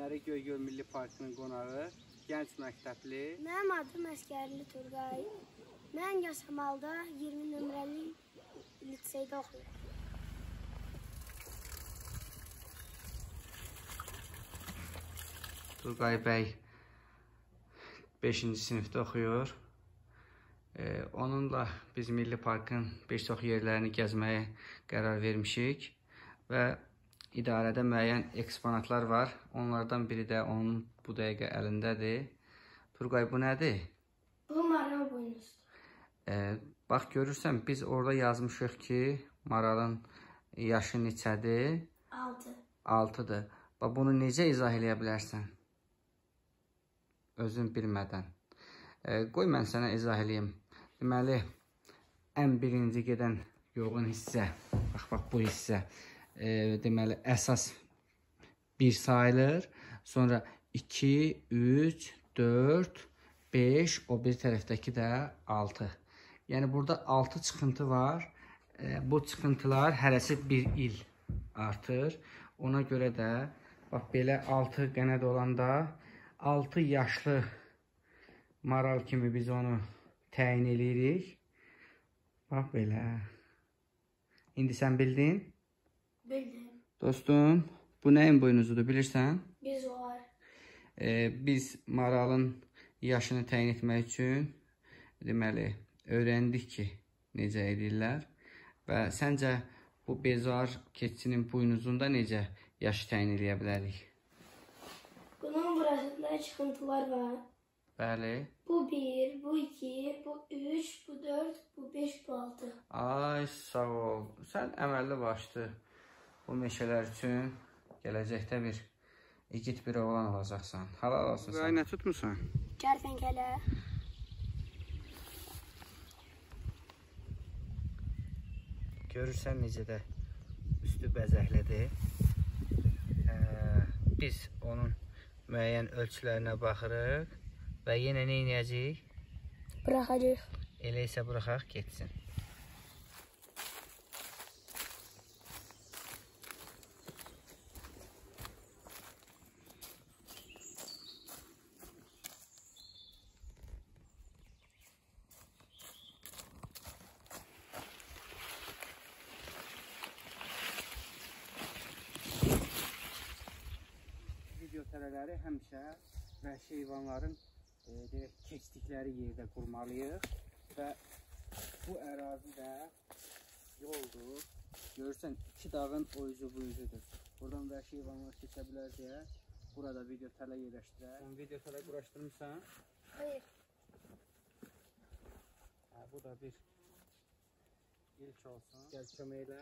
günləri Göygöl Milli Parkının qonağı, gənc məktəbli. Mənim adım Əskərli Turqay. Mən Yasamalda 20 nömrəli liseydə oxuyuram. Turqay bəy 5-ci sinifdə oxuyur. Ee, onunla biz Milli Parkın bir çox yerlərini gəzməyə qərar vermişik və idarədə müəyyən eksponatlar var. Onlardan biri də onun bu dəqiqə əlindədir. Turqay bu nədir? Bu maral boynuzdur. Ee, bax görürsən biz orada yazmışıq ki, maralın yaşı neçədir? 6. 6-dır. Bax bunu necə izah eləyə bilərsən? Özün bilmədən. E, qoy mən sənə izah eləyim. Deməli, ən birinci gedən yoğun hissə, bax bax bu hissə, e, deməli əsas 1 sayılır. Sonra 2, 3, 4, 5, o bir tərəfdəki də 6. Yəni burada 6 çıxıntı var. E, bu çıxıntılar hərəsi 1 il artır. Ona görə də bax belə 6 qənəd olanda 6 yaşlı maral kimi biz onu təyin eləyirik. Bax belə. İndi sən bildin? Bildim. Dostum, bu nəyin boynuzudur bilirsən? Biz var. Ee, biz maralın yaşını təyin etmək üçün deməli öyrəndik ki, necə edirlər və səncə bu bezar keçinin buynuzunda necə yaşı təyin edə bilərik? Bunun burasında çıxıntılar var. Bəli. Bu 1, bu 2, bu 3, bu 4, bu 5, bu 6. Ay, sağ ol. Sən əməlli başlı bu meşələr üçün gələcəkdə bir igid bir oğlan olacaqsan. Halal olsun sən. Nə tutmusan? Kərtənkələ. Görürsən necə də üstü bəzəklidir. Ee, biz onun müəyyən ölçülərinə baxırıq və yenə nə edəcəyik? Buraxacaq. Elə isə buraxaq getsin. Tərələri həmişə vəhşi heyvanların e, deyək, keçdikləri yerdə qurmalıyıq və bu ərazi də yoldur. Görürsən iki dağın o üzü bu üzüdür. Buradan vəhşi heyvanlar keçə bilər deyə burada video tələ yerləşdirək. Sən video tələ quraşdırmısan? Hayır. Hə, bu da bir ilk olsun. Gəl kömək elə.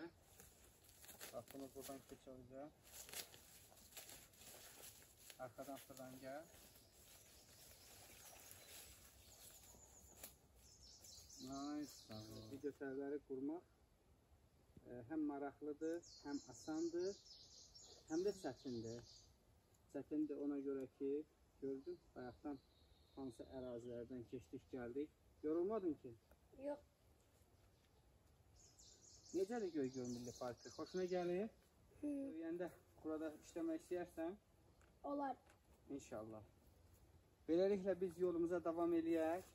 Bax bunu buradan keçəcək. Arkadan sıradan gel. Nice. Tamam. Video sərləri qurmaq e, həm maraqlıdır, həm asandır, həm də çətindir. Çətindir ona görə ki, gördün, bayaqdan hansı ərazilərdən keçdik, gəldik. Yorulmadın ki? Yox. Necədir Göygöl Milli Parkı? Xoşuna gəlir? Hı, Böyüyəndə burada işləmək istəyərsən, olar. İnşallah. Beləliklə biz yolumuza davam eləyək.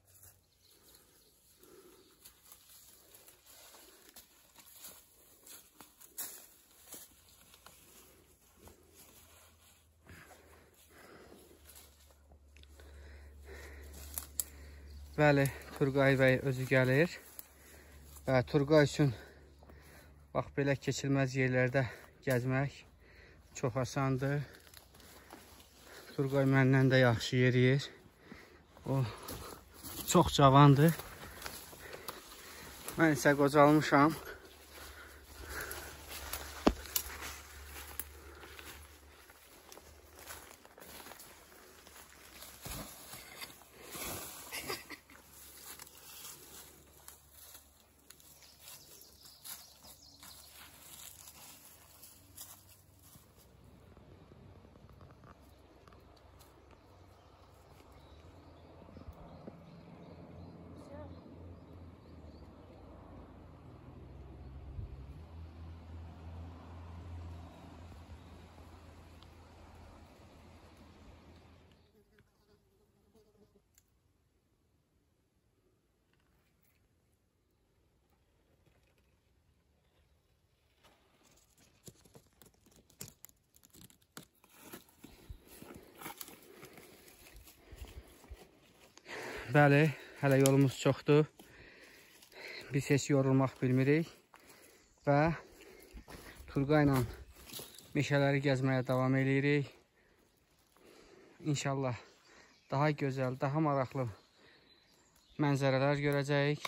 Bəli, Turqay bəy özü gəlir. Və Turqay üçün bax belə keçilməz yerlərdə gəzmək çox asandır. Turqay məndən də yaxşı yeriyir. O çox cavandır. Mən isə qocalmışam. Bəli, hələ yolumuz çoxdur. Biz heç yorulmaq bilmirik və Turqay ilə meşələri gəzməyə davam eləyirik. İnşallah daha gözəl, daha maraqlı mənzərələr görəcəyik.